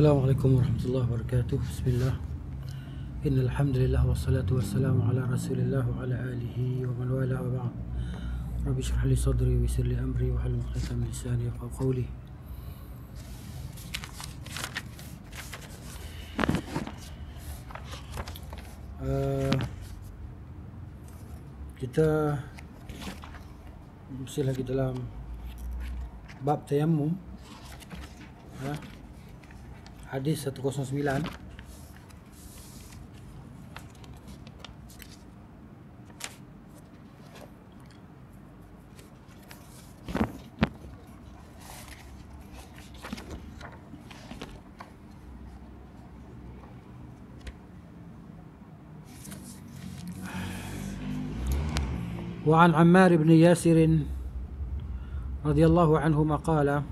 السلام عليكم ورحمة الله وبركاته. بسم الله. إن الحمد لله والصلاة والسلام على رسول الله وعلى آله ومن والاه وبعد. رب اشرح لي صدري ويسر لي أمري واحلل عقدة من لساني يفقهوا قولي. Uh, kita masih lagi dalam bab tayammum. Ha? Hadis 109 وعن عمار بن ياسر رضي الله عنهما قال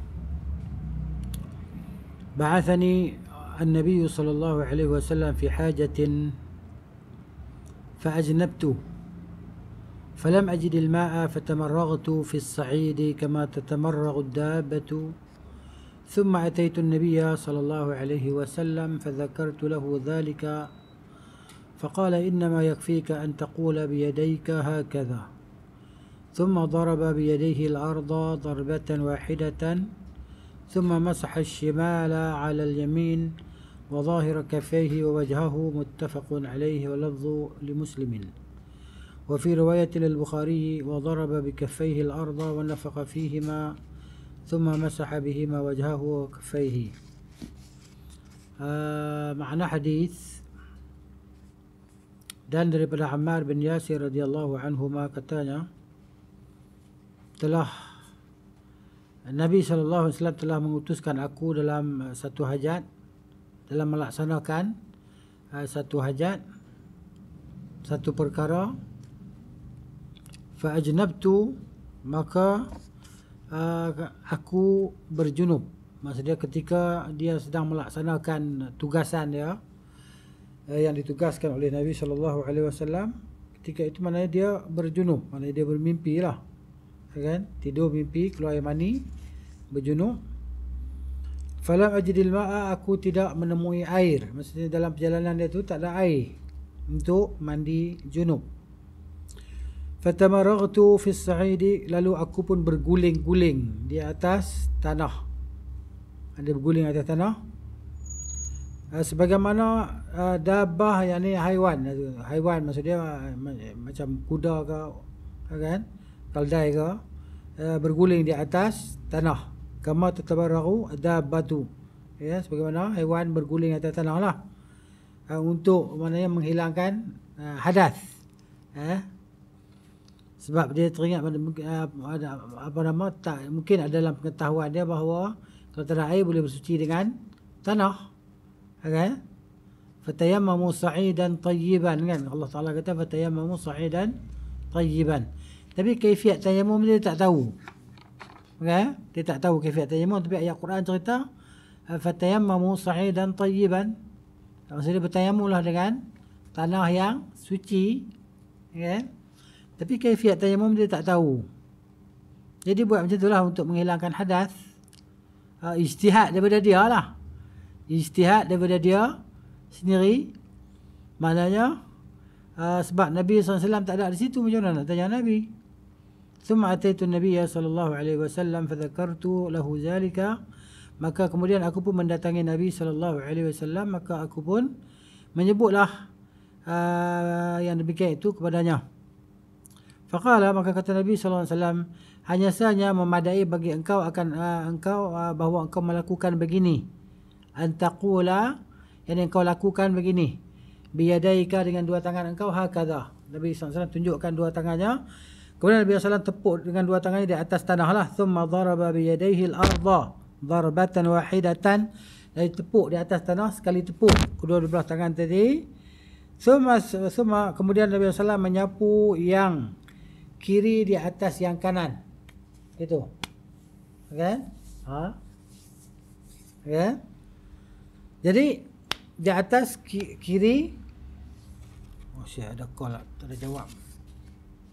بعثني النبي صلى الله عليه وسلم في حاجة فأجنبت فلم أجد الماء فتمرغت في الصعيد كما تتمرغ الدابة. ثم أتيت النبي صلى الله عليه وسلم فذكرت له ذلك فقال إنما يكفيك أن تقول بيديك هكذا. ثم ضرب بيديه الأرض ضربة واحدة ثم مسح الشمال على اليمين وظاهر كفيه ووجهه متفق عليه ولفظ لمسلم. وفي رواية للبخاري وضرب بكفيه الأرض ونفق فيهما ثم مسح بهما وجهه وكفيه. آه معنى حديث. dan daripada Ammar bin Yasir radhiyallahu anhu katanya telah Nabi wasallam telah mengutuskan aku dalam satu hajat dalam melaksanakan uh, satu hajat satu perkara. Fa ajnabtu maka uh, aku berjunub. Maksudnya ketika dia sedang melaksanakan tugasan dia uh, yang ditugaskan oleh Nabi wasallam ketika itu maknanya dia berjunub maknanya dia bermimpi lah. Kan? Tidur mimpi keluar air mani berjunub falam ajidil ma'a aku tidak menemui air. Maksudnya dalam perjalanan dia tu tak ada air untuk mandi junub. Fatamaragtu fi sa'idi lalu aku pun berguling-guling di atas tanah. Ada berguling atas tanah. Uh, sebagaimana uh, dabah yang ni haiwan haiwan maksudnya uh, macam kuda ke kan kaldai ke berguling di atas tanah kama tatabarru dabatu ya sebagaimana haiwan berguling atas tanah lah. Uh, untuk maknanya menghilangkan uh, hadas. Eh sebab dia teringat pada uh, apa nama tak mungkin ada dalam pengetahuan dia bahawa kalau tak ada air boleh bersuci dengan tanah. Kan? Fatayammamu sa'idan tayyiban kan? Allah Taala kata fatayammamu sa'idan tayyiban. Tapi kaifiat tayammum dia tak tahu okay? dia tak tahu kaifiat tayammum tapi ayat Quran cerita fatayammamu sa'idan tayyiban maksudnya bertayammum lah dengan tanah yang suci kan tapi kaifiat tayamum dia tak tahu. Jadi buat macam itulah untuk menghilangkan hadas. Uh, ijtihad daripada dia lah. Ijtihad daripada dia sendiri. Maknanya uh, sebab Nabi SAW tak ada di situ macam mana nak tanya Nabi. ثم أتيت النبي صلى الله عليه وسلم فذكرت له ذلك maka kemudian aku pun mendatangi Nabi sallallahu alaihi wasallam maka aku pun menyebutlah uh, yang demikian itu kepadanya. Faqala maka kata Nabi sallallahu alaihi wasallam hanya saja memadai bagi engkau akan uh, engkau uh, bahawa engkau melakukan begini. Antaqula yang engkau lakukan begini. Biyadaika dengan dua tangan engkau hakadha. Nabi sallallahu alaihi wasallam tunjukkan dua tangannya. Kemudian Nabi sallallahu tepuk dengan dua tangannya di atas tanah lah. Thumma daraba biyadaihi al-ardha darbatan wahidatan. Dari tepuk di atas tanah sekali tepuk kedua-dua belah tangan tadi. Suma, suma kemudian Nabi SAW menyapu yang kiri di atas yang kanan. Itu. Kan? Ha? Ya. Jadi di atas kiri Oh, saya ada call lah. Tak ada jawab.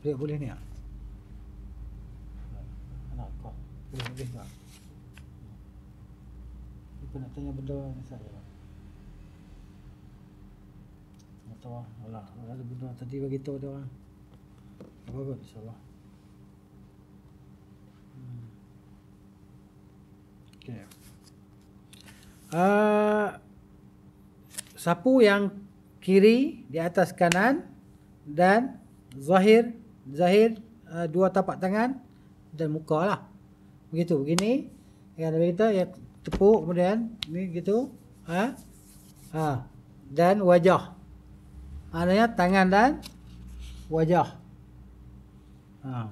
Boleh, boleh ni tak? Nak call. Boleh, boleh tak? Aku nak tanya benda ni saya. Tak tahu lah. Alah, ada benda tadi bagi tahu dia orang. Apa apa insyaAllah. Hmm. Okay. Uh, sapu yang kiri di atas kanan dan zahir zahir uh, dua tapak tangan dan muka lah. Begitu begini. Yang ada kita ya tepuk kemudian ni gitu. Ha? Ha. Dan wajah. Maknanya tangan dan wajah. Ha.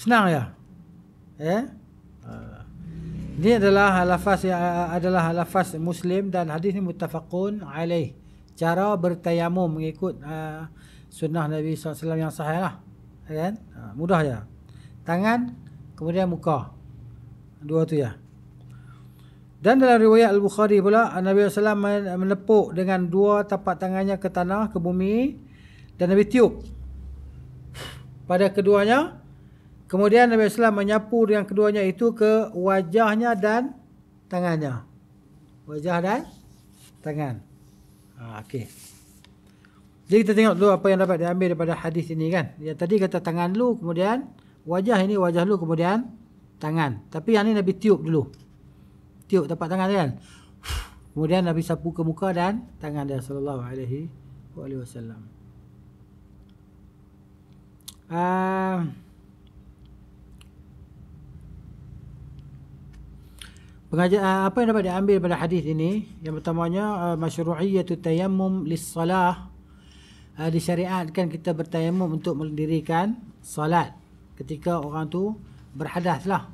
Senang ya? Ya? Uh. Ini adalah lafaz adalah lafaz Muslim dan hadis ini muttafaqun alaih. Cara bertayamum mengikut uh, sunnah Nabi SAW yang sahih lah. Kan? Uh, mudah ya. Tangan, kemudian muka. Dua tu ya. Dan dalam riwayat Al-Bukhari pula, Nabi SAW menepuk dengan dua tapak tangannya ke tanah, ke bumi. Dan Nabi tiup pada keduanya. Kemudian Nabi SAW menyapu dengan keduanya itu ke wajahnya dan tangannya. Wajah dan tangan. Ha, okay. Jadi kita tengok dulu apa yang dapat diambil daripada hadis ini kan. Yang tadi kata tangan dulu, kemudian wajah ini wajah dulu, kemudian tangan. Tapi yang ini Nabi tiup dulu. Tiup tapak tangan kan. Kemudian Nabi sapu ke muka dan tangan dia sallallahu alaihi wasallam. Ah Pengajian uh, apa yang dapat diambil pada hadis ini? Yang pertamanya uh, masyru'iyyatu tayammum lis-salah. Uh, disyariatkan kita bertayamum untuk mendirikan salat ketika orang tu berhadas lah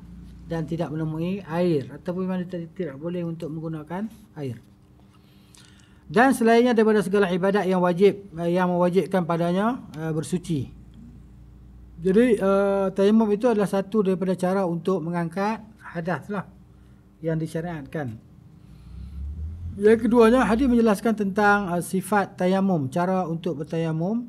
dan tidak menemui air ataupun mana tidak, tidak boleh untuk menggunakan air. Dan selainnya daripada segala ibadat yang wajib uh, yang mewajibkan padanya uh, bersuci. Jadi uh, tayamum itu adalah satu daripada cara untuk mengangkat hadas lah yang disyariatkan. Yang keduanya hadis menjelaskan tentang uh, sifat tayamum, cara untuk bertayamum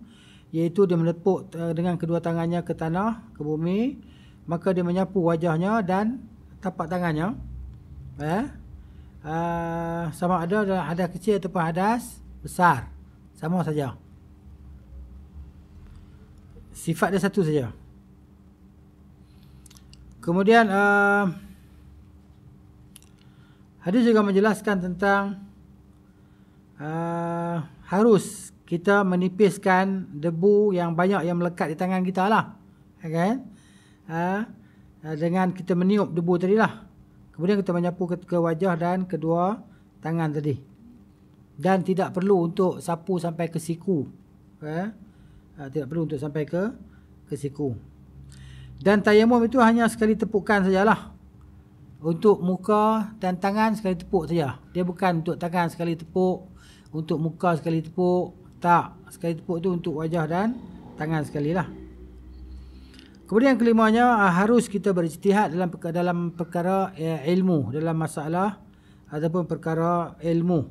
iaitu dia menepuk uh, dengan kedua tangannya ke tanah, ke bumi, maka dia menyapu wajahnya dan tapak tangannya. Eh? Uh, sama ada dalam hadas kecil ataupun hadas besar. Sama saja. Sifat dia satu saja. Kemudian uh, Hadis juga menjelaskan tentang uh, harus kita menipiskan debu yang banyak yang melekat di tangan kita lah. Kan? Uh, dengan kita meniup debu tadi lah. Kemudian kita menyapu ke, ke wajah dan kedua tangan tadi. Dan tidak perlu untuk sapu sampai ke siku. Uh, uh, tidak perlu untuk sampai ke ke siku. Dan tayamum itu hanya sekali tepukan sajalah untuk muka dan tangan sekali tepuk saja. Dia bukan untuk tangan sekali tepuk, untuk muka sekali tepuk. Tak, sekali tepuk tu untuk wajah dan tangan sekali lah. Kemudian kelimanya ah, harus kita berijtihad dalam perkara, dalam perkara eh, ilmu, dalam masalah ataupun perkara ilmu.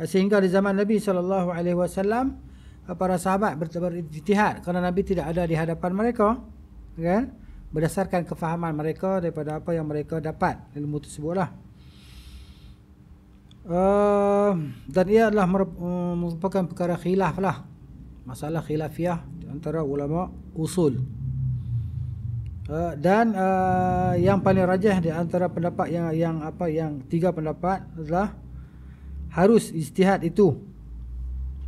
Ah, sehingga di zaman Nabi SAW, ah, para sahabat berijtihad kerana Nabi tidak ada di hadapan mereka. Kan? Berdasarkan kefahaman mereka daripada apa yang mereka dapat ilmu tersebut lah. Uh, dan ia adalah uh, merupakan perkara khilaf lah. Masalah khilafiah antara ulama usul. Uh, dan uh, yang paling rajah di antara pendapat yang yang apa yang tiga pendapat adalah harus ijtihad itu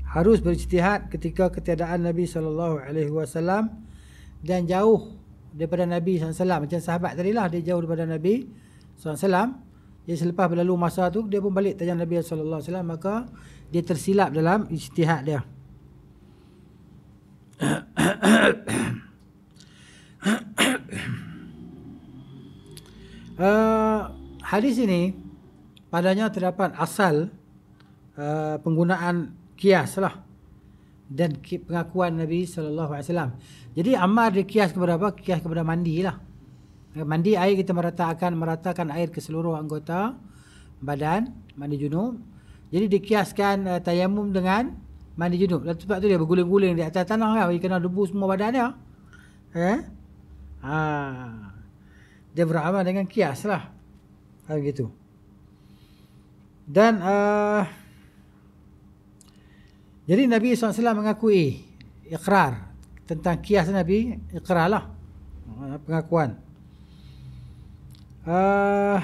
harus berijtihad ketika ketiadaan Nabi sallallahu alaihi wasallam dan jauh daripada Nabi SAW macam sahabat tadi lah dia jauh daripada Nabi SAW jadi selepas berlalu masa tu dia pun balik tanya Nabi SAW maka dia tersilap dalam ijtihad dia. Uh, hadis ini padanya terdapat asal uh, penggunaan kias lah dan pengakuan Nabi wasallam. Jadi amal dikias kepada apa? Kias kepada mandi lah. Mandi air kita meratakan meratakan air ke seluruh anggota badan, mandi junub. Jadi dikiaskan uh, tayamum dengan mandi junub. Dan sebab tu dia berguling-guling di atas tanah kan, bagi kena debu semua badan dia. Eh? Ha. dia beramal dengan kias lah. Ha, gitu. Dan uh, jadi Nabi SAW mengakui ikrar tentang kias Nabi, ikrar lah. Pengakuan. Uh,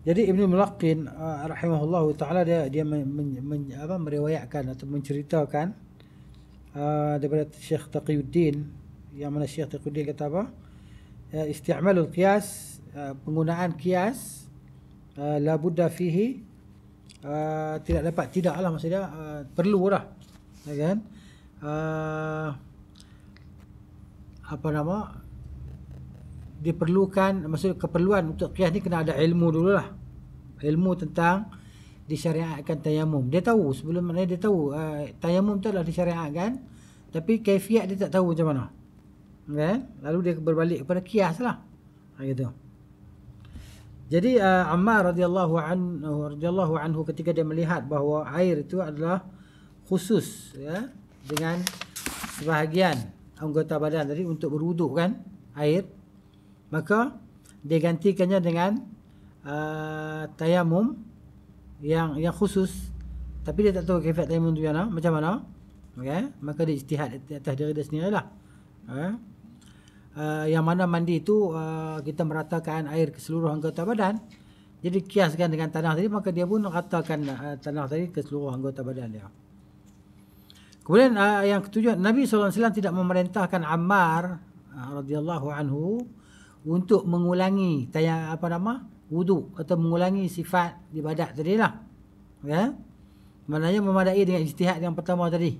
Jadi Ibnu Mulaqqin uh, rahimahullah taala dia dia men, men, men, apa meriwayatkan atau menceritakan uh, daripada Syekh Taqiyuddin yang mana Syekh Taqiyuddin kata apa? Uh, isti'malul qiyas uh, penggunaan qiyas uh, la budda fihi uh, tidak dapat tidaklah maksudnya uh, perlu lah ya kan? Uh, apa nama diperlukan maksud keperluan untuk qiyas ni kena ada ilmu dululah. Ilmu tentang disyariatkan tayamum. Dia tahu sebelum mana dia tahu uh, tayamum tu adalah disyariatkan tapi kaifiat dia tak tahu macam mana. Kan? Lalu dia berbalik kepada qiyas lah. Ha, gitu jadi uh, Ammar radhiyallahu anhu radhiyallahu anhu ketika dia melihat bahawa air itu adalah khusus ya dengan sebahagian anggota badan. Tadi untuk berwuduk kan air maka dia gantikannya dengan uh, tayamum yang yang khusus. Tapi dia tak tahu kaifiat tayamum tu macam mana okey maka dia ijtihad atas diri dia sendirilah okay. Uh, yang mana mandi itu uh, kita meratakan air ke seluruh anggota badan. Jadi kiaskan dengan tanah tadi maka dia pun ratakan uh, tanah tadi ke seluruh anggota badan dia. Kemudian uh, yang ketujuh Nabi SAW tidak memerintahkan Ammar uh, radhiyallahu anhu untuk mengulangi tayang apa nama wuduk atau mengulangi sifat ibadat tadi lah. Ya? Maknanya memadai dengan ijtihad yang pertama tadi.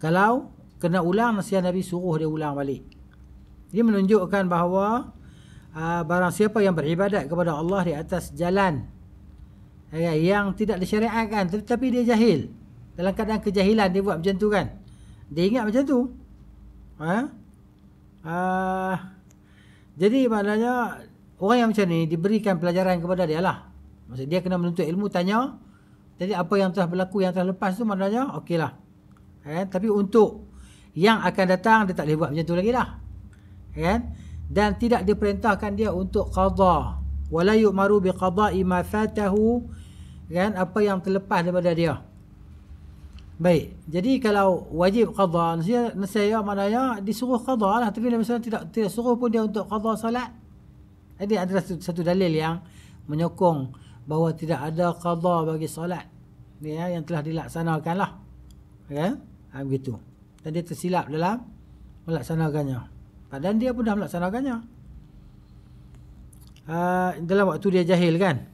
Kalau kena ulang nasihat Nabi suruh dia ulang balik dia menunjukkan bahawa uh, barang siapa yang beribadat kepada Allah di atas jalan ya, yang tidak disyariatkan tetapi dia jahil dalam keadaan kejahilan dia buat macam tu kan dia ingat macam tu ha? Uh, jadi maknanya orang yang macam ni diberikan pelajaran kepada dia lah. Maksud dia kena menuntut ilmu tanya. Jadi apa yang telah berlaku yang telah lepas tu maknanya okey lah. Eh, tapi untuk yang akan datang dia tak boleh buat macam tu lagi lah. Eh, dan tidak diperintahkan dia untuk qada. Wala yu'maru bi qada'i ma fatahu. Kan apa yang terlepas daripada dia. Baik, jadi kalau wajib qada, nasihat maknanya disuruh qada lah. Tapi SAW tidak, tidak suruh pun dia untuk qada salat. Jadi ada satu, satu dalil yang menyokong bahawa tidak ada qada bagi salat. Ya, yang telah dilaksanakan lah. Ya, ha, begitu. Dan dia tersilap dalam melaksanakannya. Padahal dia pun dah melaksanakannya. Uh, dalam waktu dia jahil kan.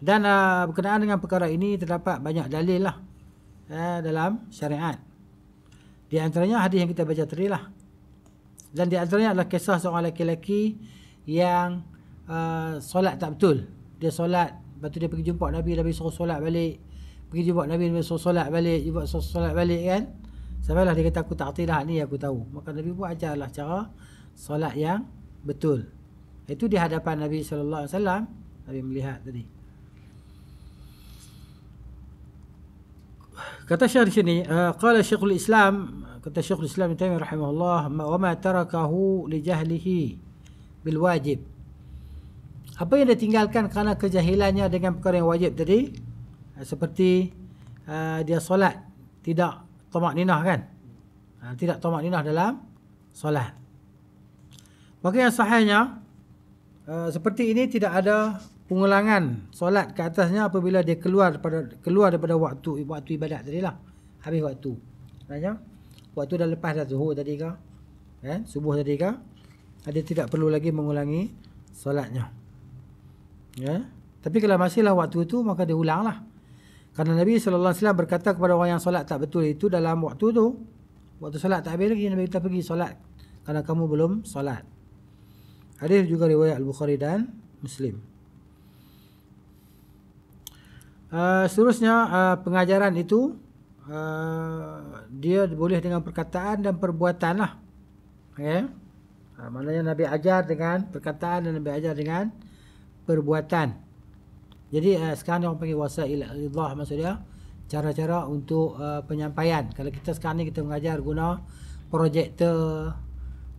Dan uh, berkenaan dengan perkara ini terdapat banyak dalil lah eh, dalam syariat. Di antaranya hadis yang kita baca tadi lah. Dan di antaranya adalah kisah seorang lelaki yang uh, solat tak betul. Dia solat, lepas tu dia pergi jumpa Nabi, Nabi suruh solat balik. Pergi jumpa Nabi, Nabi suruh solat balik, jumpa suruh solat balik kan. Sampailah dia kata aku tak arti dah ni aku tahu. Maka Nabi pun ajarlah cara solat yang betul. Itu di hadapan Nabi SAW. Nabi melihat tadi. Kata Syekh di sini, uh, qala Syekhul Islam, kata Syekhul Islam Ibn Taimiyah rahimahullah, wa ma tarakahu li jahlihi bil wajib. Apa yang dia tinggalkan kerana kejahilannya dengan perkara yang wajib tadi? Uh, seperti uh, dia solat tidak tamak ninah kan? Uh, tidak tamak ninah dalam solat. Maka yang sahihnya uh, seperti ini tidak ada pengulangan solat ke atasnya apabila dia keluar daripada keluar daripada waktu waktu ibadat tadi lah. Habis waktu. Maknanya waktu dah lepas dah zuhur tadi ke kan? Subuh tadi ke dia tidak perlu lagi mengulangi solatnya. Ya? Tapi kalau masihlah waktu itu maka dia ulanglah kerana Nabi sallallahu alaihi wasallam berkata kepada orang yang solat tak betul itu dalam waktu tu waktu solat tak habis lagi Nabi kita pergi solat kerana kamu belum solat hadis juga riwayat al-Bukhari dan Muslim Uh, seterusnya uh, pengajaran itu uh, dia boleh dengan perkataan dan perbuatan lah. Okay. Uh, maknanya Nabi ajar dengan perkataan dan Nabi ajar dengan perbuatan. Jadi uh, sekarang orang panggil wasail ridah maksudnya cara-cara untuk uh, penyampaian. Kalau kita sekarang ni kita mengajar guna projektor,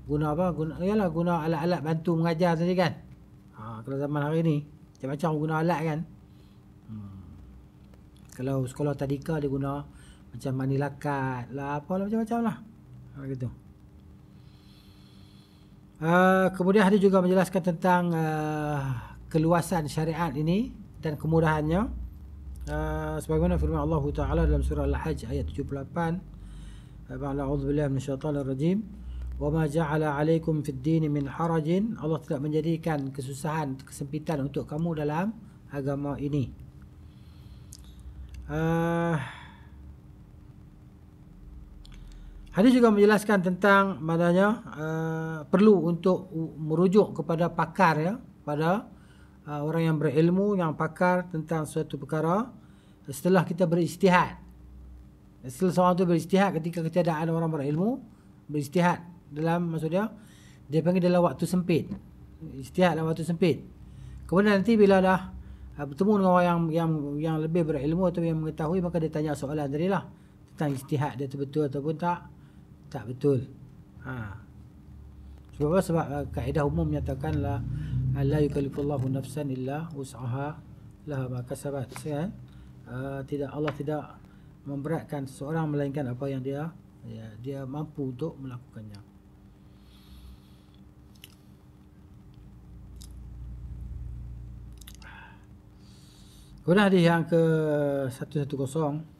guna apa? Guna yalah guna alat-alat bantu mengajar tadi kan. Ha, kalau zaman hari ni macam-macam guna alat kan. Hmm. Kalau sekolah tadika dia guna macam manilakat lah apa lah macam-macam lah. Ha, gitu. Uh, kemudian hadis juga menjelaskan tentang uh, keluasan syariat ini dan kemudahannya. Uh, sebagaimana firman Allah Taala dalam surah Al-Hajj ayat 78. A'udzu billahi minasyaitonir rajim. Wa ma ja'ala 'alaikum fid din min harajin. Allah tidak menjadikan kesusahan, kesempitan untuk kamu dalam agama ini. Uh, Hadis juga menjelaskan tentang maknanya uh, perlu untuk merujuk kepada pakar ya, pada uh, orang yang berilmu yang pakar tentang suatu perkara setelah kita beristihad. Setelah seorang itu beristihad ketika ketiadaan orang berilmu, beristihad dalam maksudnya dia panggil dalam waktu sempit. Istihad dalam waktu sempit. Kemudian nanti bila dah uh, bertemu dengan orang yang yang yang lebih berilmu atau yang mengetahui maka dia tanya soalan tadi lah tentang istihad dia betul ataupun tak tak betul. Ha. Sebab? Sebab uh, kaedah umum menyatakan la la yukallifullahu nafsan illa wus'aha laha ma kasabat. Kan? Uh, tidak Allah tidak memberatkan seseorang melainkan apa yang dia ya, dia mampu untuk melakukannya. Kemudian hadis yang ke 110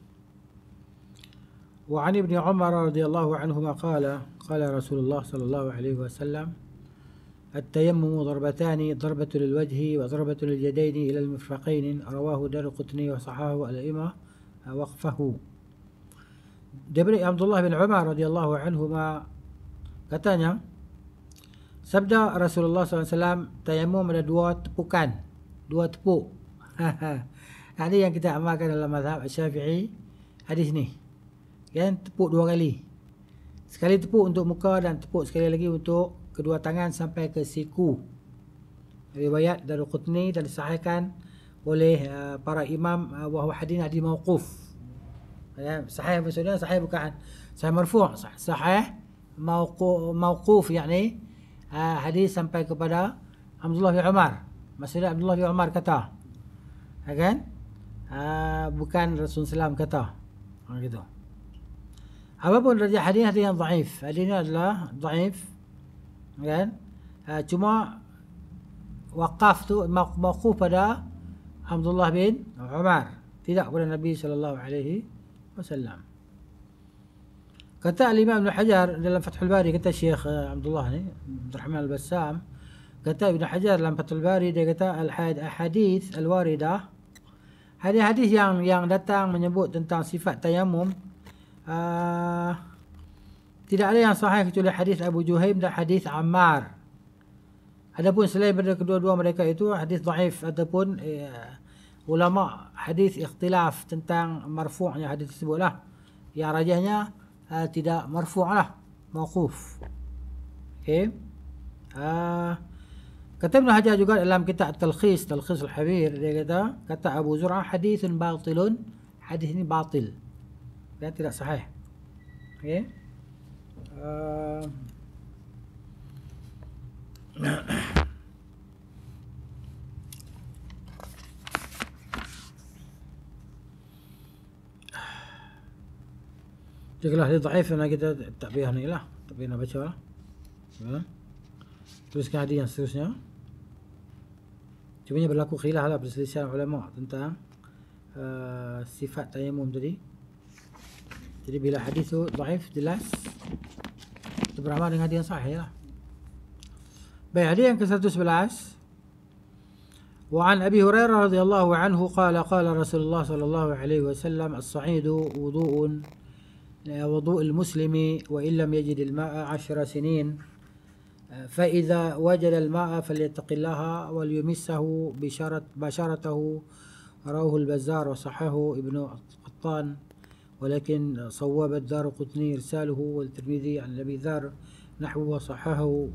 وعن ابن عمر رضي الله عنهما قال قال رسول الله صلى الله عليه وسلم التيمم ضربتان ضربة للوجه وضربة لليدين إلى المفرقين رواه دار قطني وصحاه الأئمة وقفه جبر عبد الله بن عمر رضي الله عنهما كتانيا سبدا رسول الله صلى الله عليه وسلم تيمم لدوا تبوكان دوا تبو هذه yang kita amalkan dalam mazhab syafi'i hadis ni kan tepuk dua kali sekali tepuk untuk muka dan tepuk sekali lagi untuk kedua tangan sampai ke siku. Riwayat dari Qutni dan disahihkan oleh uh, para imam uh, wahwa hadis hadis mauquf. Ya sahih maksudnya sahih bukan? Sahih marfu' sahih mauquf yakni uh, hadis sampai kepada Abdullah bin Umar. Maksudnya Abdullah bin Umar kata ya kan? Bukan Rasulullah SAW kata. Ha, gitu Apapun darjah hadis hadis yang dhaif. Hadis ini adalah dhaif. Kan? Ha, cuma waqaf tu mauquf pada Abdullah bin Umar, tidak kepada Nabi sallallahu alaihi wasallam. Kata Imam Ibn Hajar dalam Fathul Bari kata Syekh Abdullah ni Abdul Rahman Al-Bassam kata Ibn Hajar dalam Fathul Bari dia kata al-hadis al-waridah hadis-hadis yang yang datang menyebut tentang sifat tayamum uh, tidak ada yang sahih kecuali hadis Abu Juhaim dan hadis Ammar. Adapun selain daripada kedua-dua mereka itu hadis dhaif ataupun uh, ulama hadis ikhtilaf tentang marfu'nya hadis tersebut lah. Yang rajahnya uh, tidak marfu' lah, mauquf. Okey. Uh, kata Ibn Hajar juga dalam kitab Talkhis, Talkhis Al-Habir, dia kata, kata Abu Zur'ah hadithun batilun, hadis ini batil dan tidak sahih. Okey. Uh, Jikalau hadis dhaif nak kita tak payah ni lah. Tak payah nak baca lah. Ya. Teruskan hadis yang seterusnya. Cuma berlaku khilaf lah perselisihan ulama tentang uh, sifat tayamum tadi. Jadi bila hadis tu dhaif jelas sahih lah. Baik, hadis yang ke-111 وعن أبي هريرة رضي الله عنه قال قال رسول الله صلى الله عليه وسلم الصعيد وضوء وضوء المسلم وإن لم يجد الماء عشر سنين فإذا وجد الماء فليتق الله وليمسه بشرط بشرته رواه البزار وصححه ابن قطان ولكن صوب الدار قطني إرساله والترمذي عن أبي ذر نحو وصححه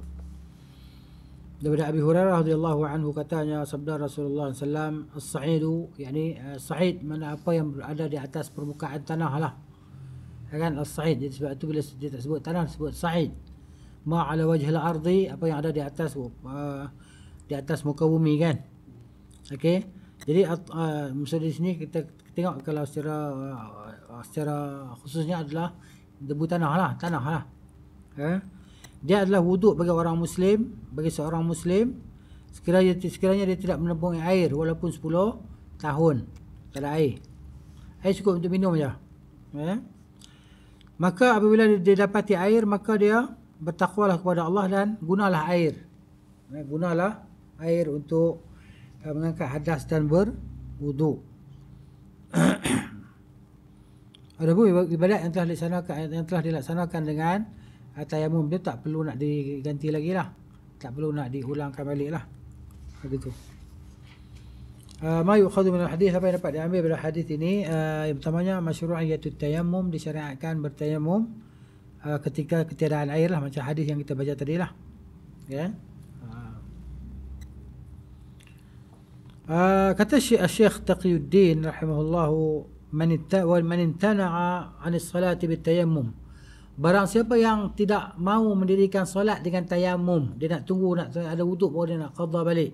daripada Abi Hurairah radhiyallahu anhu katanya sabda Rasulullah sallam as-sa'idu yakni uh, sa'id mana apa yang berada di atas permukaan tanah lah ya kan as-sa'id jadi sebab itu bila dia tak sebut tanah disebut sa'id ma ala wajhil ardi apa yang ada di atas uh, di atas muka bumi kan okey jadi uh, maksud di sini kita tengok kalau secara uh, secara khususnya adalah debu tanah lah tanah lah. Eh? dia adalah wuduk bagi orang muslim bagi seorang muslim. Sekiranya sekiranya dia tidak menempuh air walaupun 10 tahun tak ada air. Air cukup untuk minum saja ya maka apabila dia dapati air maka dia bertakwalah kepada Allah dan gunalah air. Ya, gunalah air untuk uh, mengangkat hadas dan berwuduk Adapun ibadat yang telah dilaksanakan yang telah dilaksanakan dengan tayamum dia tak perlu nak diganti lagi lah. Tak perlu nak diulangkan balik lah. Begitu uh, ma yukhadu min hadis apa yang dapat diambil dari hadis ini? Uh, yang pertamanya masyru'iyatut tayammum disyariatkan bertayamum uh, ketika ketiadaan air lah macam hadis yang kita baca tadi lah. Ya? Yeah. Uh, kata Syekh Taqiyuddin rahimahullahu man man intana'a 'an as-salati bit-tayammum Barang siapa yang tidak mahu mendirikan solat dengan tayamum, dia nak tunggu nak ada wuduk baru dia nak qada balik.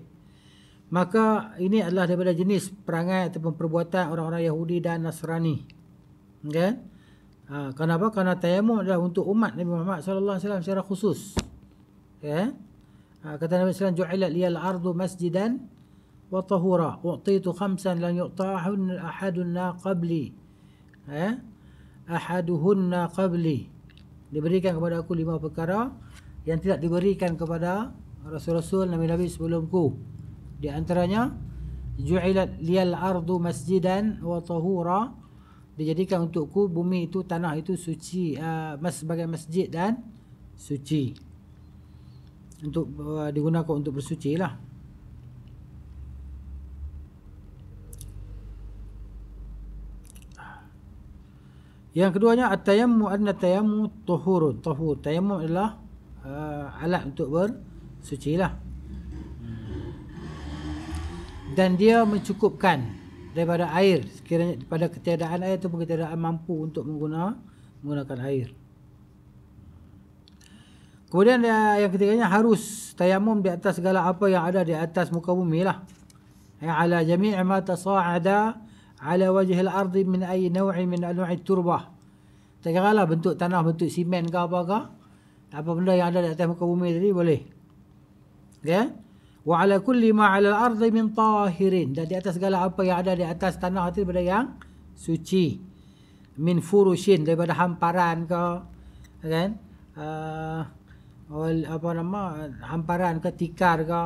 Maka ini adalah daripada jenis perangai ataupun perbuatan orang-orang Yahudi dan Nasrani. Okay? Ha, kenapa? Kerana tayamum adalah untuk umat Nabi Muhammad sallallahu alaihi wasallam secara khusus. Ya. Ha, kata Nabi sallallahu ju'ilat liyal ardu masjidan tahura. U'titu khamsan lan yu'ta'ahun ahadun qabli. Ya. Ahaduhunna qabli diberikan kepada aku lima perkara yang tidak diberikan kepada rasul-rasul nabi-nabi sebelumku di antaranya ju'ilat liyal ardu masjidan wa tahura dijadikan untukku bumi itu tanah itu suci uh, sebagai masjid dan suci untuk uh, digunakan untuk bersuci lah Yang keduanya at-tayammu anna tayammu tuhurun. Tuhur. Tayammum adalah uh, alat untuk bersuci lah. Dan dia mencukupkan daripada air sekiranya pada ketiadaan air ataupun ketiadaan mampu untuk mengguna, menggunakan air. Kemudian yang ketiganya harus tayamum di atas segala apa yang ada di atas muka bumi lah. Yang ala jami' ma tasa'ada ala wajhil ardi min ay naw'i min anwa'i turbah. Tak kira lah bentuk tanah, bentuk simen ke apa ke. Apa benda yang ada di atas muka bumi tadi boleh. Ya. Wa ala kulli ma ala al-ardi min tahirin. Dan di atas segala apa yang ada di atas tanah itu daripada yang suci. Min furushin daripada hamparan ke. Kan? Uh, apa nama hamparan ke tikar ke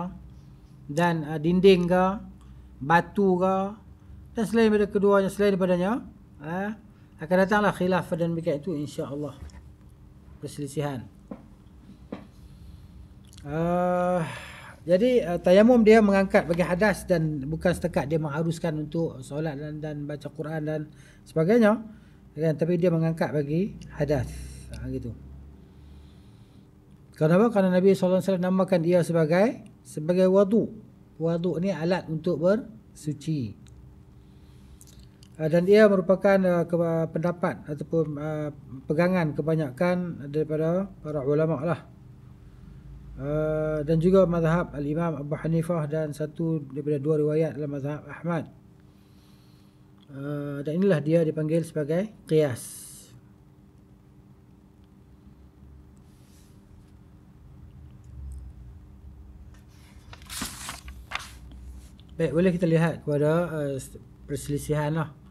dan uh, dinding ke batu ke dan selain daripada keduanya selain daripadanya ha, akan datanglah khilaf dan demikian itu insya-Allah perselisihan. Uh, jadi uh, tayamum dia mengangkat bagi hadas dan bukan setakat dia mengharuskan untuk solat dan dan baca Quran dan sebagainya kan tapi dia mengangkat bagi hadas. Ha, gitu. Kenapa? Kerana Nabi sallallahu alaihi wasallam namakan dia sebagai sebagai wudu. Wudu ni alat untuk bersuci. Uh, dan ia merupakan uh, pendapat ataupun uh, pegangan kebanyakan daripada para ulama lah. Uh, dan juga mazhab al-Imam Abu Hanifah dan satu daripada dua riwayat dalam mazhab Ahmad. Uh, dan inilah dia dipanggil sebagai qiyas. Baik, boleh kita lihat kepada uh, perselisihan lah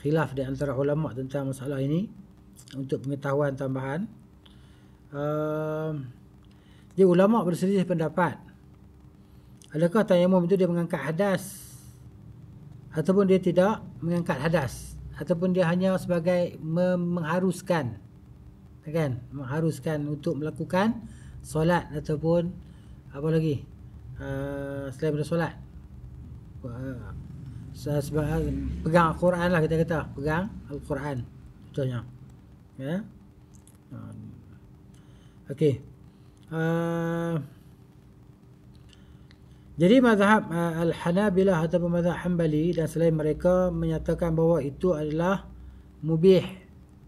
khilaf di antara ulama tentang masalah ini untuk pengetahuan tambahan. Uh, jadi ulama berselisih pendapat. Adakah tayamum itu dia mengangkat hadas ataupun dia tidak mengangkat hadas ataupun dia hanya sebagai mengharuskan kan mengharuskan untuk melakukan solat ataupun apa lagi uh, selain solat uh, pegang Al-Quran lah kita kata pegang Al-Quran contohnya ya okey uh, Jadi mazhab uh, Al-Hanabilah ataupun mazhab Hanbali dan selain mereka menyatakan bahawa itu adalah mubih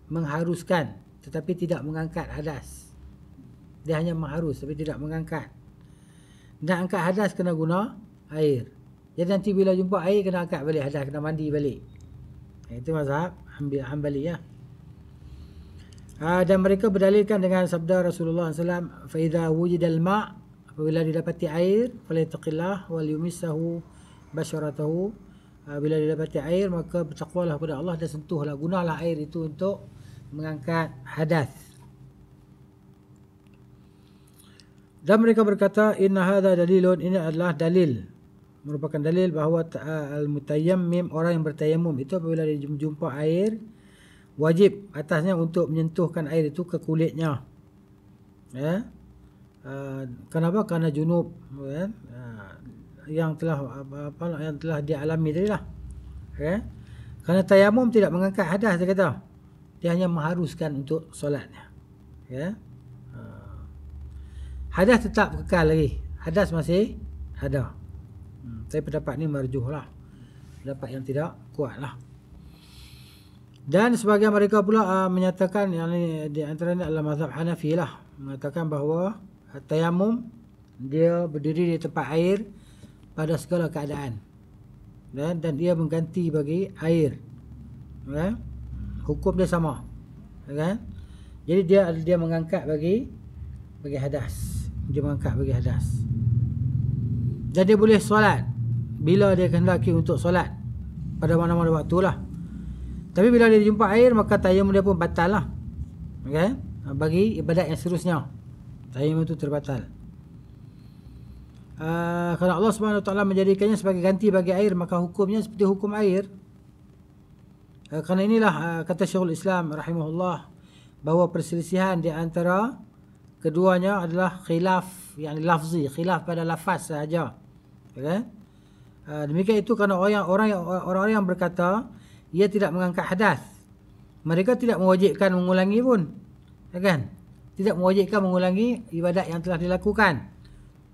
mengharuskan tetapi tidak mengangkat hadas. Dia hanya mengharus tapi tidak mengangkat. Nak angkat hadas kena guna air. Jadi nanti bila jumpa air kena angkat balik hadas, kena mandi balik. Itu mazhab Hanbali ya. Ha, dan mereka berdalilkan dengan sabda Rasulullah SAW, "Fa wujidal ma' apabila didapati air, falyataqillah wal yumissahu basharatahu." Ha, bila didapati air maka bertakwalah kepada Allah dan sentuhlah gunalah air itu untuk mengangkat hadas. Dan mereka berkata inna hadha dalilun ini adalah dalil merupakan dalil bahawa al-mutayammim orang yang bertayamum itu apabila dia jumpa air wajib atasnya untuk menyentuhkan air itu ke kulitnya. Ya. Uh, kenapa? Karena junub ya. Uh, yang telah apa yang telah dialami tadi lah. Ya. Karena tayamum tidak mengangkat hadas dia kata. Dia hanya mengharuskan untuk solatnya. Ya. Hadas tetap kekal lagi. Hadas masih ada. Hmm, tapi pendapat ni marjuh lah. Pendapat yang tidak kuat lah. Dan sebagian mereka pula uh, menyatakan yang ini di antara ini adalah mazhab Hanafi lah. Mengatakan bahawa tayamum dia berdiri di tempat air pada segala keadaan. Dan, dan dia mengganti bagi air. Ya? Hukum dia sama. Ya kan? Jadi dia dia mengangkat bagi bagi hadas dia mengangkat bagi hadas dan dia boleh solat bila dia kehendaki untuk solat. Pada mana-mana waktu lah. Tapi bila dia jumpa air maka tayamum dia pun batal lah. Okay? bagi ibadat yang seterusnya. Tayamum itu terbatal. Uh, kerana Allah SWT menjadikannya sebagai ganti bagi air maka hukumnya seperti hukum air. Uh, kerana inilah uh, kata Syekhul Islam rahimahullah bahawa perselisihan di antara keduanya adalah khilaf yang lafzi khilaf pada lafaz sahaja okay? uh, demikian itu kerana orang orang yang orang-orang yang berkata ia tidak mengangkat hadas. Mereka tidak mewajibkan mengulangi pun. Ya kan? Tidak mewajibkan mengulangi ibadat yang telah dilakukan.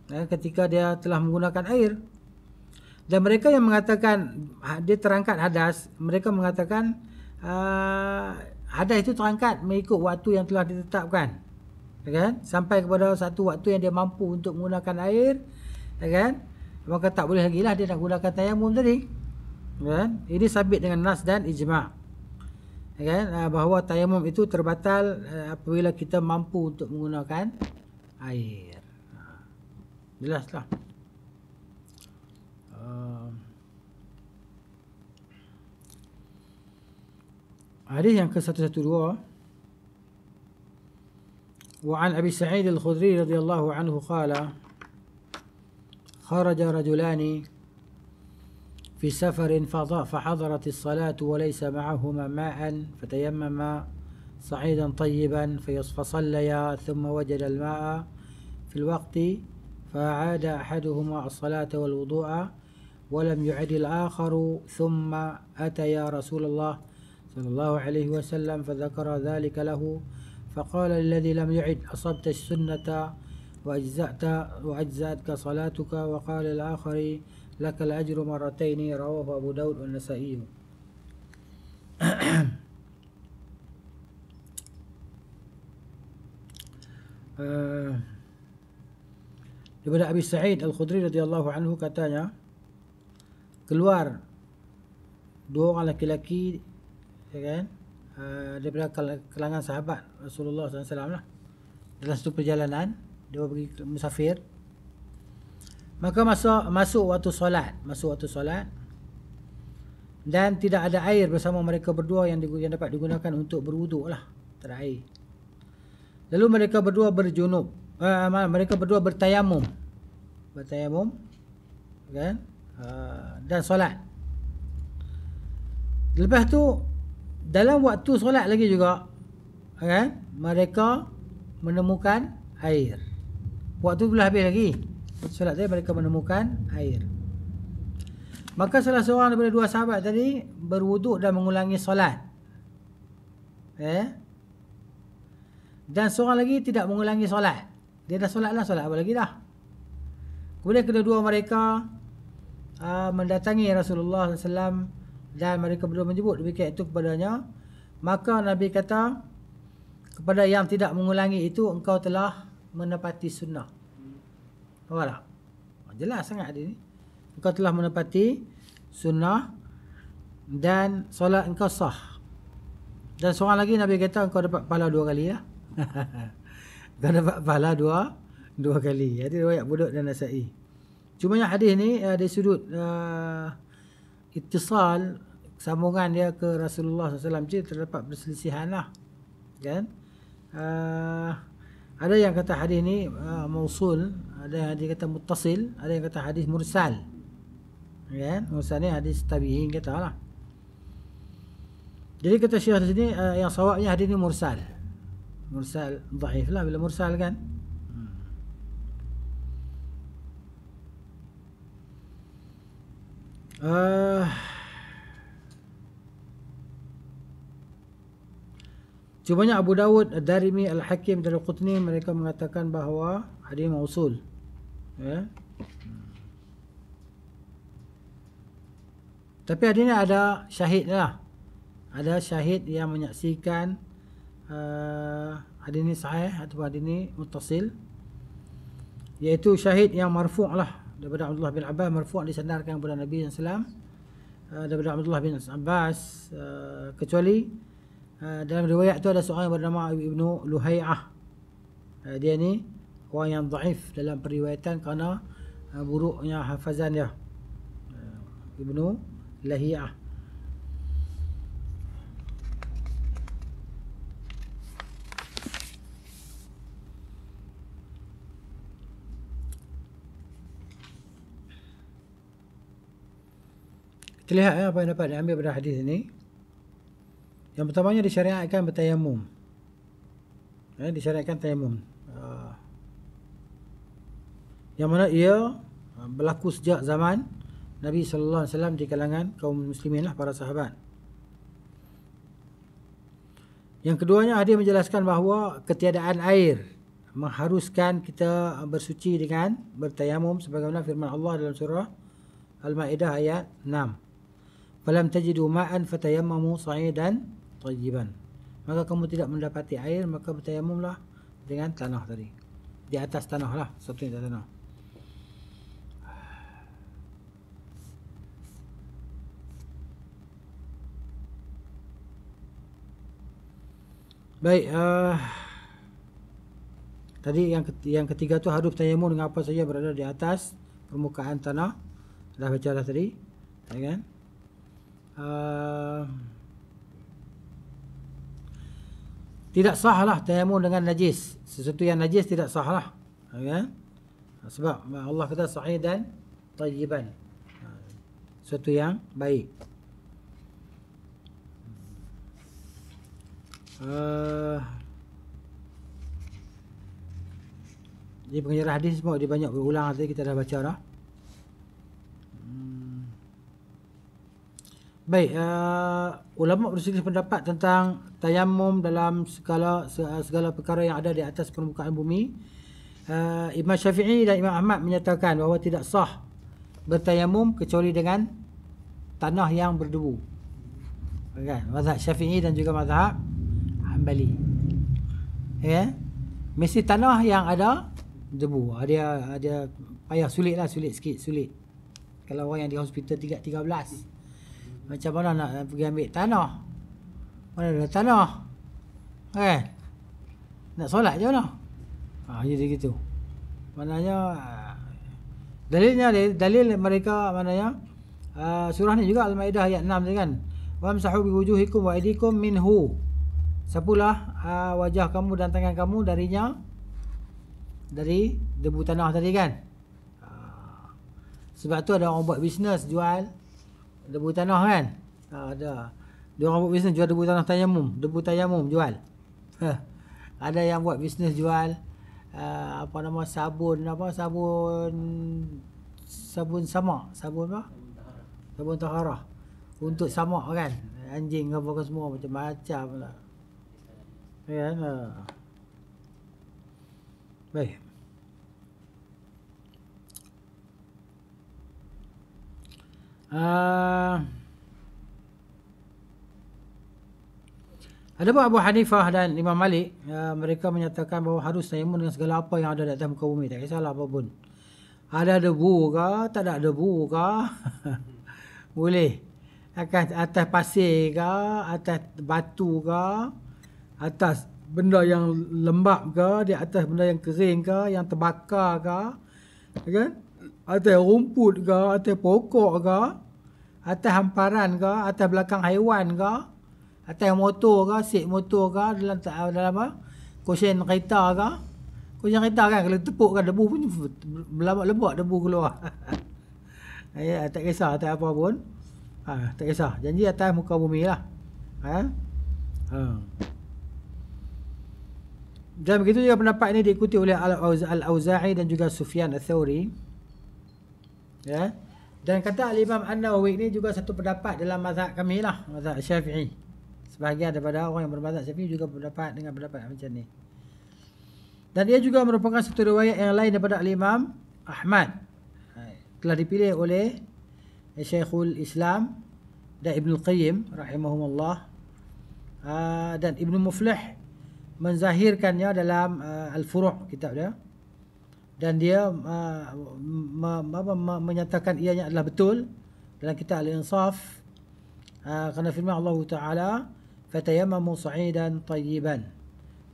Ya, ketika dia telah menggunakan air. Dan mereka yang mengatakan ha, dia terangkat hadas mereka mengatakan uh, hadas itu terangkat mengikut waktu yang telah ditetapkan. Ya kan? Sampai kepada satu waktu yang dia mampu untuk menggunakan air. Ya kan maka tak boleh lagi lah dia nak gunakan tayamum tadi ya kan ini sabit dengan nas dan ijma' ya kan ah, bahawa tayamum itu terbatal eh, apabila kita mampu untuk menggunakan air ha. jelaslah uh, hadis yang ke-112 وعن أبي سعيد الخدري رضي الله عنه قال خرج رجلان في سفر فحضرت الصلاة وليس معهما ماء فتيمما صعيدا طيبا فصليا ثم وجد الماء في الوقت فأعاد أحدهما الصلاة والوضوء ولم يعد الآخر ثم أتى يا رسول الله صلى الله عليه وسلم فذكر ذلك له فقال الذي لم يعد أصبت السنة وأجزأت وأجزأتك صلاتك وقال الآخر لك الأجر مرتين رواه أبو داود والنسائي daripada Abi Sa'id Al-Khudri radhiyallahu anhu katanya keluar dua orang lelaki ya kan Uh, daripada kalangan sahabat Rasulullah SAW lah. Dalam satu perjalanan, dia pergi musafir. Maka masuk, masuk waktu solat. Masuk waktu solat. Dan tidak ada air bersama mereka berdua yang, yang dapat digunakan untuk berwuduk lah. Air. Lalu mereka berdua berjunub. Uh, mereka berdua bertayamum. Bertayamum. Kan? Uh, dan solat. Lepas tu dalam waktu solat lagi juga kan mereka menemukan air waktu belum habis lagi. Solat tadi mereka menemukan air. Maka salah seorang daripada dua sahabat tadi berwuduk dan mengulangi solat. Eh? Dan seorang lagi tidak mengulangi solat. Dia dah solat lah solat apa lagi dah? Kemudian kedua-dua mereka uh, mendatangi Rasulullah SAW dan mereka berdua menyebut demikian itu kepadanya. Maka Nabi kata kepada yang tidak mengulangi itu engkau telah menepati sunnah. Faham tak? Jelas sangat dia ni. Engkau telah menepati sunnah dan solat engkau sah. Dan seorang lagi Nabi kata engkau dapat pahala dua kali ya. engkau dapat pahala dua dua kali. Jadi riwayat Buduk dan Nasa'i. Cuma yang hadis ni uh, dari sudut uh, ittisal sambungan dia ke Rasulullah SAW je terdapat perselisihan lah. Kan? Uh, ada yang kata hadis ni uh, mausul, ada yang kata muttasil, ada yang kata hadis mursal. Kan? Mursal ni hadis tabi'in kata lah. Jadi kata syekh di sini uh, yang sawabnya hadis ni mursal. Mursal dhaif lah bila mursal kan. Uh, Cumanya Abu Dawud, Darimi, Al-Hakim dan Al-Qutni mereka mengatakan bahawa hadis mausul. Ya. Tapi hadis ini ada syahid lah. Ada syahid yang menyaksikan uh, hadis ini sahih atau hadis ini mutasil. Iaitu syahid yang marfu' lah. Daripada Abdullah bin Abbas marfu' disandarkan kepada Nabi SAW. Uh, daripada Abdullah bin Abbas. Uh, kecuali dalam riwayat tu ada seorang yang bernama Ibnu Luhai'ah. Ha, dia ni orang yang dhaif dalam periwayatan kerana uh, buruknya hafazan dia. Uh, Ibnu Lahi'ah. Kita lihat ya, apa yang dapat diambil pada hadis ini. Yang pertamanya disyariatkan bertayamum. Eh, disyariatkan tayamum. Uh, yang mana ia uh, berlaku sejak zaman Nabi sallallahu alaihi wasallam di kalangan kaum muslimin lah para sahabat. Yang keduanya dia menjelaskan bahawa ketiadaan air mengharuskan kita bersuci dengan bertayamum sebagaimana firman Allah dalam surah Al-Maidah ayat 6. Falam tajidu ma'an fatayammamu sa'idan tayyiban. Maka kamu tidak mendapati air, maka bertayamumlah dengan tanah tadi. Di atas tanah lah, seperti di tanah. Baik, uh, tadi yang yang ketiga tu harus tayamum dengan apa saja berada di atas permukaan tanah. Dah baca dah tadi, ya kan? Uh, tidak sahlah tayamum dengan najis. Sesuatu yang najis tidak sahlah. Ya? Sebab Allah kata sahih dan tayyiban. Sesuatu yang baik. Uh, jadi pengajaran hadis semua dia banyak berulang tadi kita dah baca dah. Baik, uh, ulama berselisih pendapat tentang tayamum dalam segala segala perkara yang ada di atas permukaan bumi. Uh, Imam Syafi'i dan Imam Ahmad menyatakan bahawa tidak sah bertayamum kecuali dengan tanah yang berdebu. Kan? Mazhab Syafi'i dan juga mazhab Hanbali. Ya. Mesti tanah yang ada debu. Ada ada payah sulit lah, sulit sikit, sulit. Kalau orang yang di hospital 3 13 macam mana nak pergi ambil tanah? Mana ada tanah? Eh. Nak solat je lah. Ha, jadi gitu. Maknanya dalilnya dalil mereka maknanya uh, surah ni juga Al-Maidah ayat 6 tu kan. Wa amsahu bi wujuhikum wa aydikum minhu. Sapulah uh, wajah kamu dan tangan kamu darinya dari debu tanah tadi kan. Sebab tu ada orang buat bisnes jual debu tanah kan? Ha, ada. Dia orang buat bisnes jual debu tanah tayamum debu tayamum jual. Ha. ada yang buat bisnes jual uh, apa nama sabun apa sabun sabun sama sabun apa? Sabun taharah. Untuk sama kan? Anjing apa ke semua macam-macam lah. Kan ha. baik Uh, ada pun Abu Hanifah dan Imam Malik uh, mereka menyatakan bahawa harus tayamum dengan segala apa yang ada di atas muka bumi tak kisahlah apa pun. Ada debu ke, tak ada debu ke. Boleh. Akan atas pasir ke, atas batu ke, atas benda yang lembap ke, di atas benda yang kering ke, yang terbakar ke. Kan? Atas rumput ke, atas pokok ke, atas hamparan ke, atas belakang haiwan ke, atas motor ke, seat motor ke, dalam dalam apa? Kosen kereta ke. Kosen kereta kan kalau tepuk kan debu pun lebak debu keluar. ya, tak kisah atas apa pun. Ha, tak kisah. Janji atas muka bumi lah. Ha? Ha. Dan begitu juga pendapat ini diikuti oleh Al-Auza'i dan juga Sufyan Al-Thawri. Ya. Dan kata Al-Imam An-Nawawi ini juga satu pendapat dalam mazhab kami lah, mazhab Syafi'i. Sebahagian daripada orang yang bermazhab Syafi'i juga berpendapat dengan pendapat macam ni. Dan dia juga merupakan satu riwayat yang lain daripada Al-Imam Ahmad. Telah dipilih oleh Syekhul Islam dan Ibn Qayyim rahimahumullah. Ah, dan Ibn Muflih menzahirkannya dalam ah, Al-Furu' kitab dia dan dia uh, ma, ma, ma, menyatakan ianya adalah betul. Dalam kitab al-insaf uh, kerana firman Allah Taala fatayammamu sa'idan tayyiban.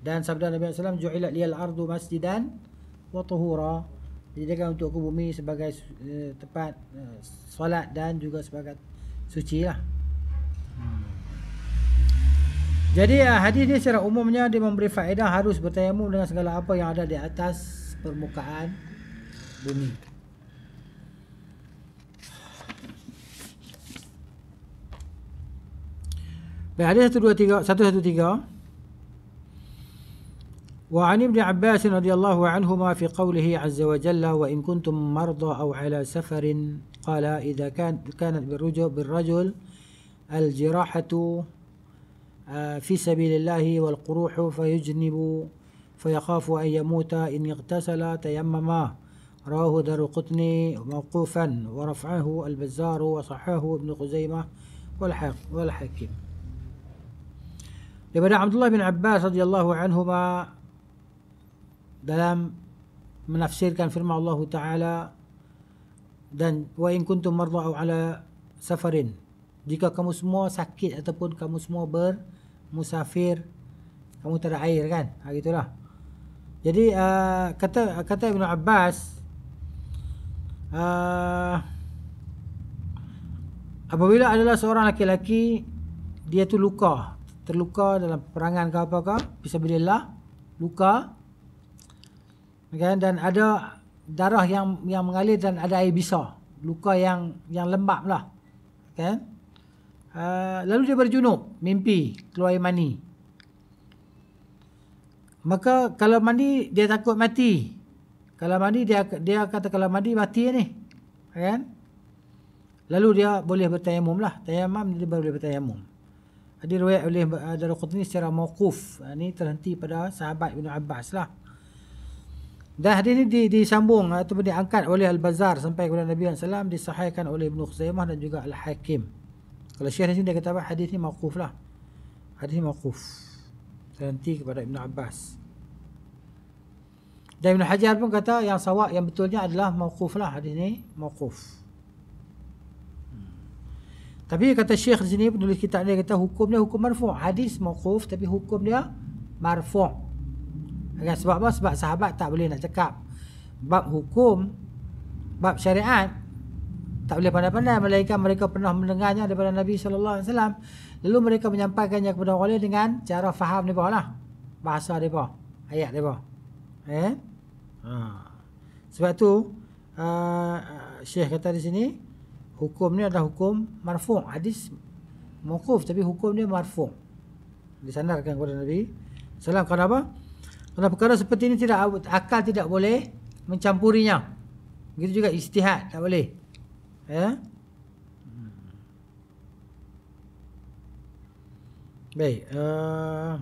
Dan sabda Nabi SAW ju'ilat liyal ardu masjidan wa tuhura. Dijadikan untuk aku bumi sebagai uh, tempat uh, solat dan juga sebagai suci lah. Jadi uh, hadis ni secara umumnya dia memberi faedah harus bertayamum dengan segala apa yang ada di atas permukaan bumi. Baik, satu satu tiga. وعن ابن عباس رضي الله عنهما في قوله عز وجل وإن كنتم مرضى أو على سفر قال إذا كان كانت بالرجل بالرجل الجراحة في سبيل الله والقروح فيجنب فيخاف أن يموت إن اغتسل تيمما راه دار قطني موقوفا. ورفعه البزار وصححه ابن خزيمة والحاكم. لبناء عبد الله بن عباس رضي الله عنهما دلام من أفسير كان فرمى الله تعالى. Dan وإن كنتم مرضى أو على سفر jika kamu semua sakit ataupun بر semua bermusafir kamu كان kan? Ha, jadi uh, kata kata Ibn Abbas uh, apabila adalah seorang laki-laki dia tu luka, terluka dalam perangan ke apakah, bisa bilillah, luka. Kan dan ada darah yang yang mengalir dan ada air bisa. Luka yang yang lembab lah. Kan? Uh, lalu dia berjunuk, mimpi keluar air mani. Maka kalau mandi dia takut mati. Kalau mandi dia dia kata kalau mandi mati ni. Kan? Lalu dia boleh bertayamum lah. Tayamum dia boleh bertayamum. Ada riwayat oleh Darul Qutni secara mauquf. Ini ha, terhenti pada sahabat Ibn Abbas lah. Dan hadis ini disambung ataupun diangkat oleh Al-Bazar sampai kepada Nabi SAW disahihkan oleh Ibn Khuzaimah dan juga Al-Hakim. Kalau syekh di sini dia kata apa? Hadis ini mauquf lah. Hadis ini mauquf terhenti kepada Ibn Abbas. Dan Ibn Hajar pun kata yang sawak yang betulnya adalah mawkuf lah. Hadis ni mawkuf hmm. tapi kata syekh di sini penulis kitab dia kata hukum dia hukum marfu' hadis mawkuf tapi hukum dia marfu' sebab apa? Sebab sahabat tak boleh nak cakap. Bab hukum bab syariat tak boleh pandai-pandai melainkan mereka pernah mendengarnya daripada Nabi sallallahu alaihi wasallam Lalu mereka menyampaikannya kepada orang lain dengan cara faham mereka lah. Bahasa mereka. Ayat mereka. Eh? Ha. Sebab tu, uh, Syekh kata di sini, hukum ni adalah hukum marfu' hadis mukuf tapi hukum dia marfu' disandarkan kepada Nabi Salam kenapa? Kerana perkara seperti ini tidak akal tidak boleh mencampurinya. Begitu juga istihad tak boleh. Ya? Eh? Baik. Uh,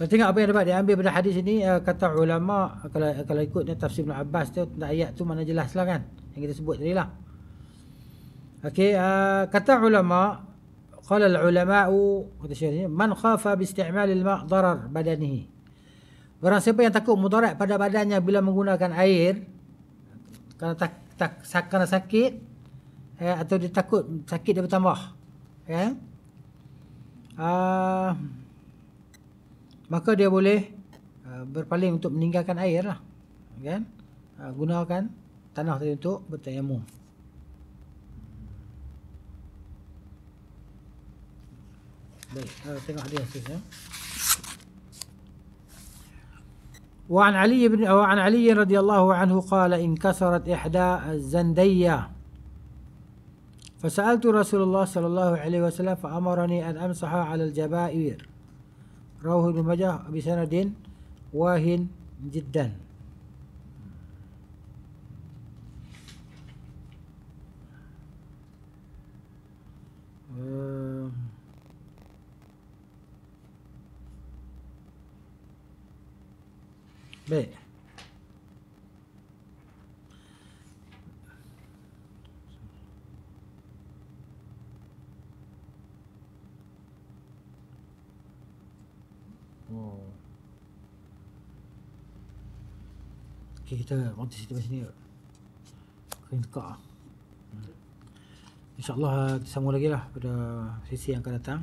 Kalau tengok apa yang dapat diambil pada hadis ini uh, kata ulama kalau kalau ikutnya tafsir Ibn Abbas tu ayat tu mana jelas lah kan yang kita sebut tadi lah. Okey uh, kata ulama qala al kata ni man khafa bi isti'mal al ma' darar badanihi. Barang siapa yang takut mudarat pada badannya bila menggunakan air kerana tak, tak, kerana sakit eh, atau dia takut sakit dia bertambah ya. Uh, maka dia boleh uh, berpaling untuk meninggalkan air lah kan uh, gunakan tanah tadi untuk bertayamum baik uh, tengok dia seterusnya وعن علي بن وعن علي رضي الله عنه قال انكسرت إحدى الزندية. فسألت رسول الله صلى الله عليه وسلم فأمرني أن أمسح على الجبائر. رواه ابن ماجه بسند واهن جدا. Baik Oh. Okay, kita berhenti situ sini. Kena tekak. Hmm. InsyaAllah kita sambung lagi lah pada sesi yang akan datang.